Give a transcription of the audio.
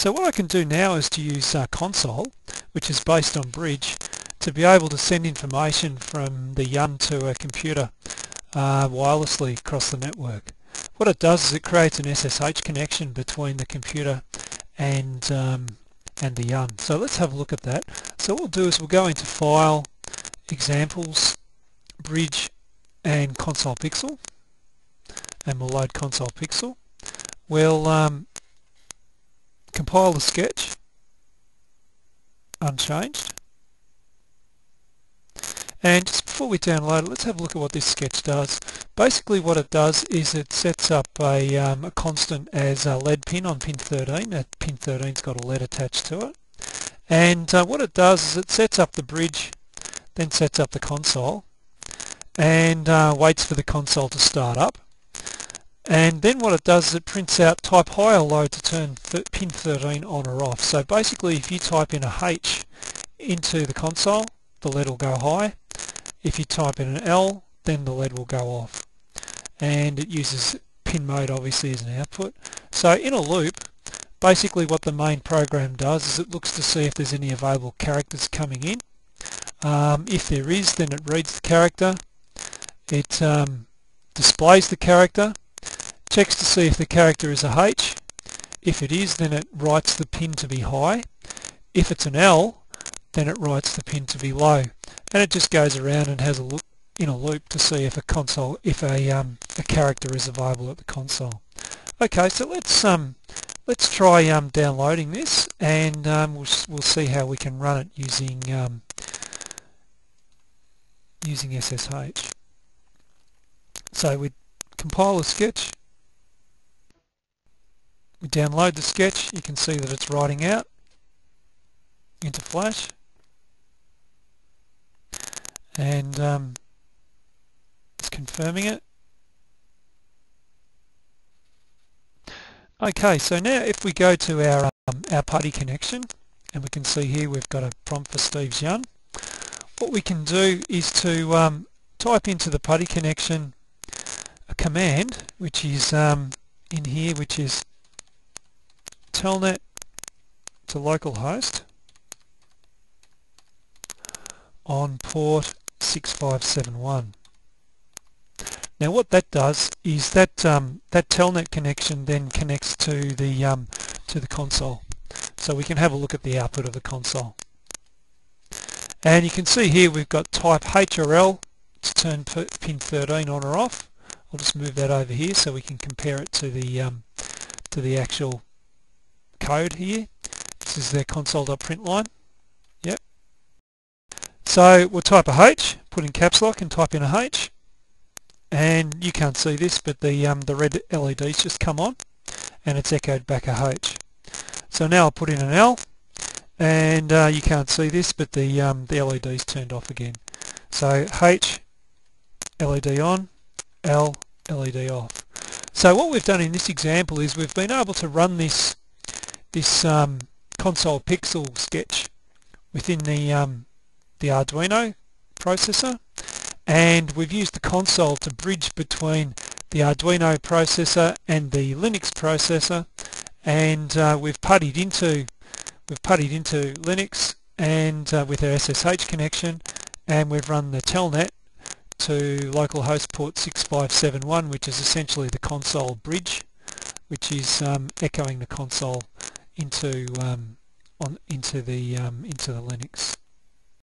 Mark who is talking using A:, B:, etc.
A: So what I can do now is to use uh, console, which is based on bridge, to be able to send information from the YUN to a computer uh, wirelessly across the network. What it does is it creates an SSH connection between the computer and um, and the YUN. So let's have a look at that. So what we'll do is we'll go into File, Examples, Bridge and Console Pixel and we'll load Console Pixel. We'll um, compile the sketch unchanged and just before we download it let's have a look at what this sketch does. Basically what it does is it sets up a, um, a constant as a lead pin on pin 13. That pin 13's got a lead attached to it and uh, what it does is it sets up the bridge then sets up the console and uh, waits for the console to start up and then what it does is it prints out type high or low to turn pin 13 on or off. So basically if you type in a H into the console, the LED will go high. If you type in an L, then the LED will go off. And it uses pin mode obviously as an output. So in a loop, basically what the main program does is it looks to see if there's any available characters coming in. Um, if there is, then it reads the character. It um, displays the character checks to see if the character is a H. If it is, then it writes the pin to be high. If it's an L, then it writes the pin to be low. And it just goes around and has a look in a loop to see if a console, if a, um, a character is available at the console. Okay, so let's um, let's try um, downloading this, and um, we'll we'll see how we can run it using um, using SSH. So we compile a sketch we download the sketch, you can see that it's writing out into Flash. And um, it's confirming it. Okay, so now if we go to our um, our PuTTY connection, and we can see here we've got a prompt for Steve's YUN, what we can do is to um, type into the PuTTY connection a command, which is um, in here, which is telnet to localhost on port 6571. Now what that does is that um, that telnet connection then connects to the um, to the console. So we can have a look at the output of the console. And you can see here we've got type HRL to turn pin 13 on or off. I'll just move that over here so we can compare it to the um, to the actual code here. This is their console.println. line. Yep. So we'll type a H, put in caps lock and type in a H. And you can't see this, but the um, the red LED's just come on, and it's echoed back a H. So now I'll put in an L, and uh, you can't see this, but the um, the LED's turned off again. So H, LED on, L, LED off. So what we've done in this example is we've been able to run this this um, console pixel sketch within the um, the Arduino processor. And we've used the console to bridge between the Arduino processor and the Linux processor. And uh, we've puttied into we've puttied into Linux and uh, with our SSH connection. And we've run the telnet to localhost port 6571 which is essentially the console bridge which is um, echoing the console into um, on into the um, into the Linux